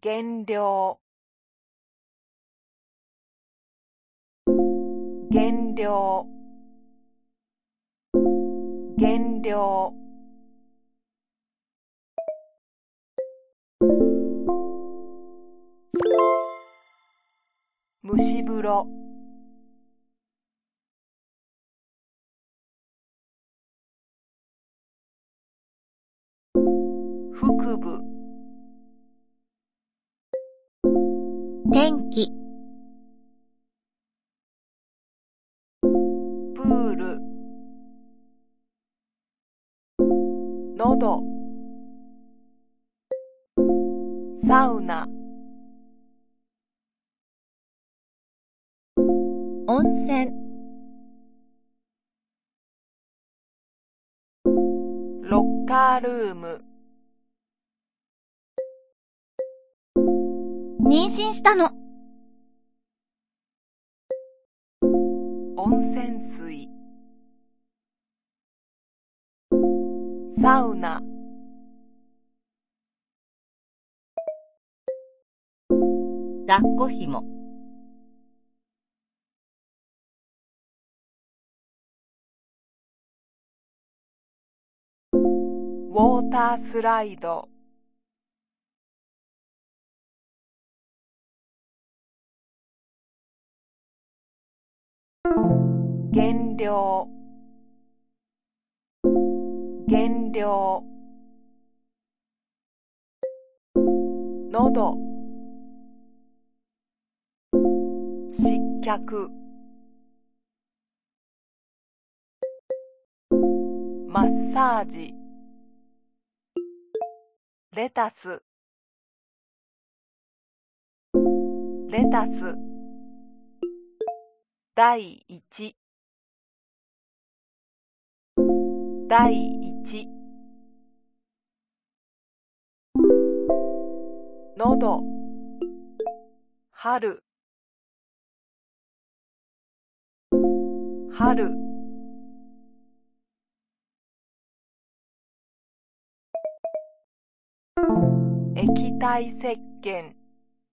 減量。減量。減量。蒸し風呂。天気、プール。喉。サウナ。温泉、ロッカールーム妊娠したの。温泉水。サウナ。抱っこひも、ウォータースライド減量。減量。喉。失脚。マッサージ。レタス。レタス。第一。第一喉春春液体石鹸。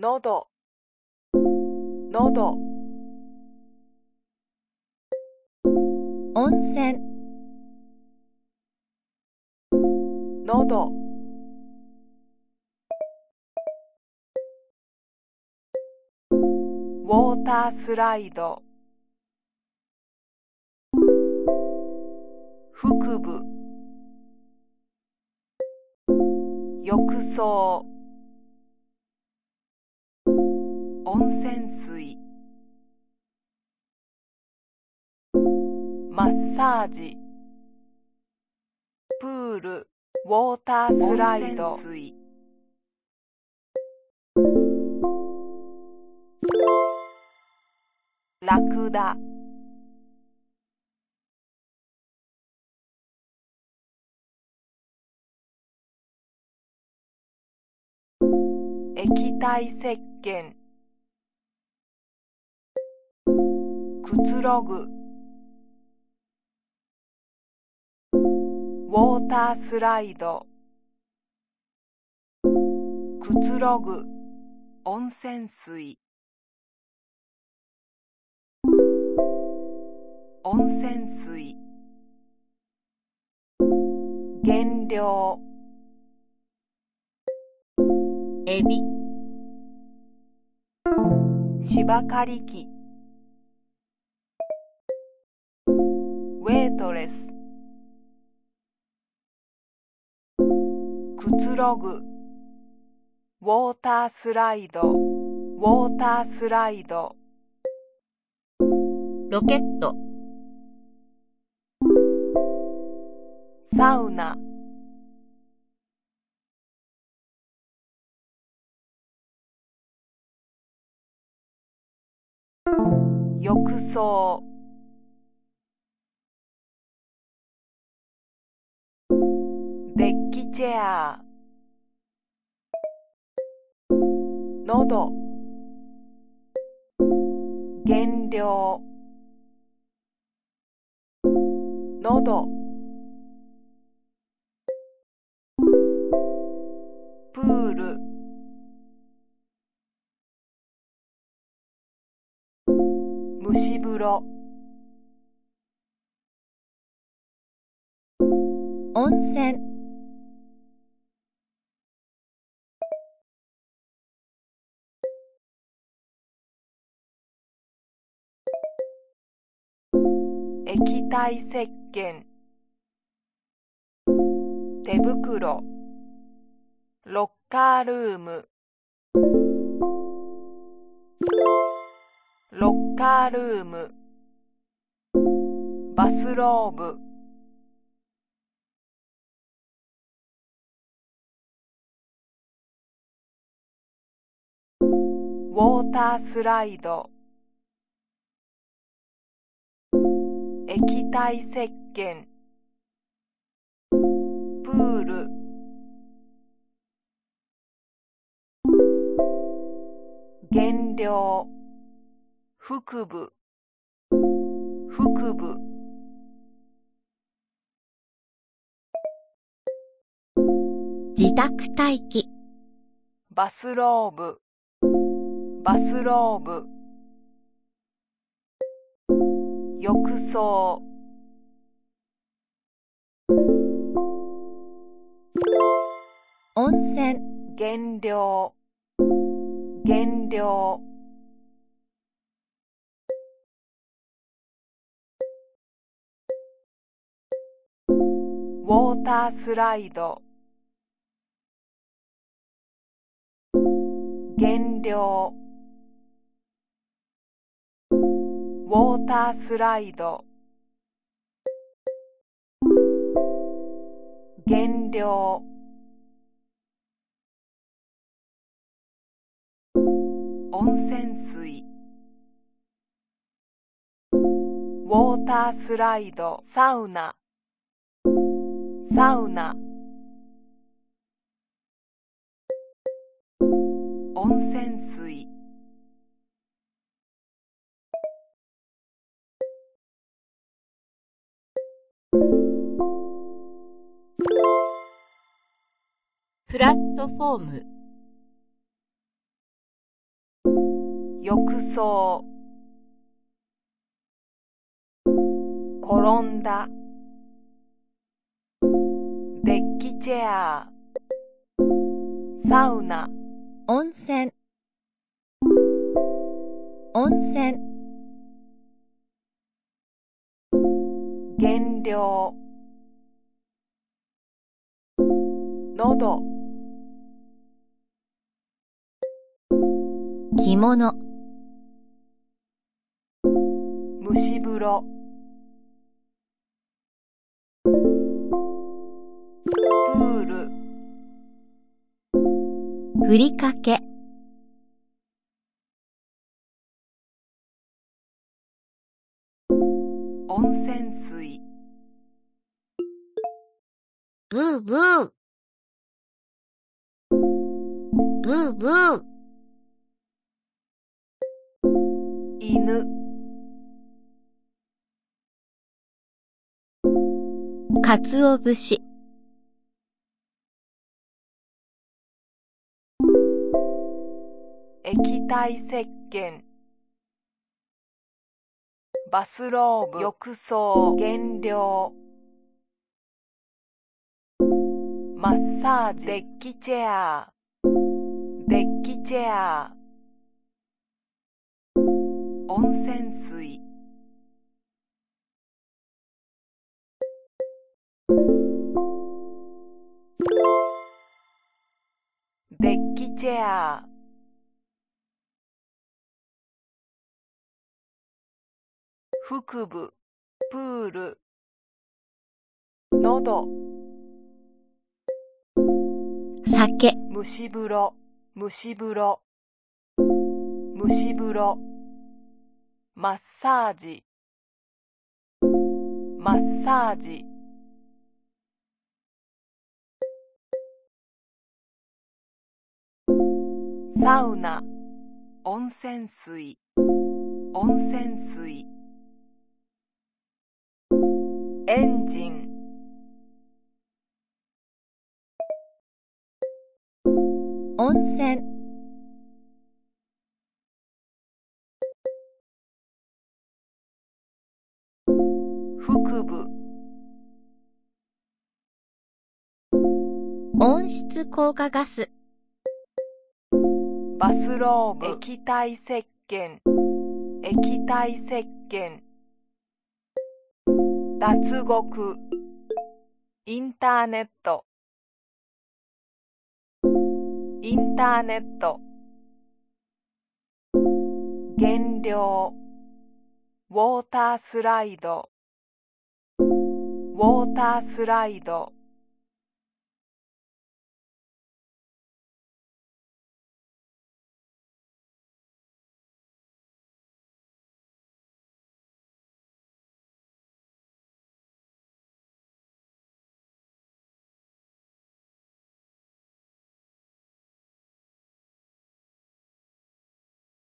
喉喉温泉、喉。ウォータースライド。腹部。浴槽。温泉水。マッサージ。プール。ウォータースライド。水。ラクダ。液体石鹸。くつろぐウォータースライド。くつろぐ。温泉水。温泉水。減量エビ、芝刈り機。ウェイトレス。くつろぐウォータースライド。ウォータースライド。ロケット、サウナ。浴槽。デッキチェア喉。減量。喉。プール。蒸し風呂。温泉。液体石鹸、手袋、ロッカールーム、ロッカールーム、バスローブ、ウォータースライド、液体石鹸、プール、原料、腹部、腹部、自宅待機、バスローブ、バスローブ、浴槽、温泉、原料、原料、ウォータースライド、原料、ウォータースライド、原料、温泉水、ウォータースライド、サウナ、サウナ、温泉プラットフォーム、浴槽、転んだ、デッキチェア、サウナ、温泉、温泉、原料、喉、着物、蒸し風呂、プール、ふりかけ、温泉水、ブーブー、かつお節、液体石鹸、バスローブ、浴槽、原料、マッサージ、デッキチェア、デッキチェア、温泉チェア、腹部、プール、喉、酒、蒸し風呂、蒸し風呂、蒸し風呂、マッサージ、マッサージ、サウナ。温泉水。温泉水。エンジン。温泉。腹部。温室効果ガス。バスローブ、液体石鹸、液体石鹸、脱獄、インターネット、インターネット、減量、ウォータースライド、ウォータースライド、